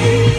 me.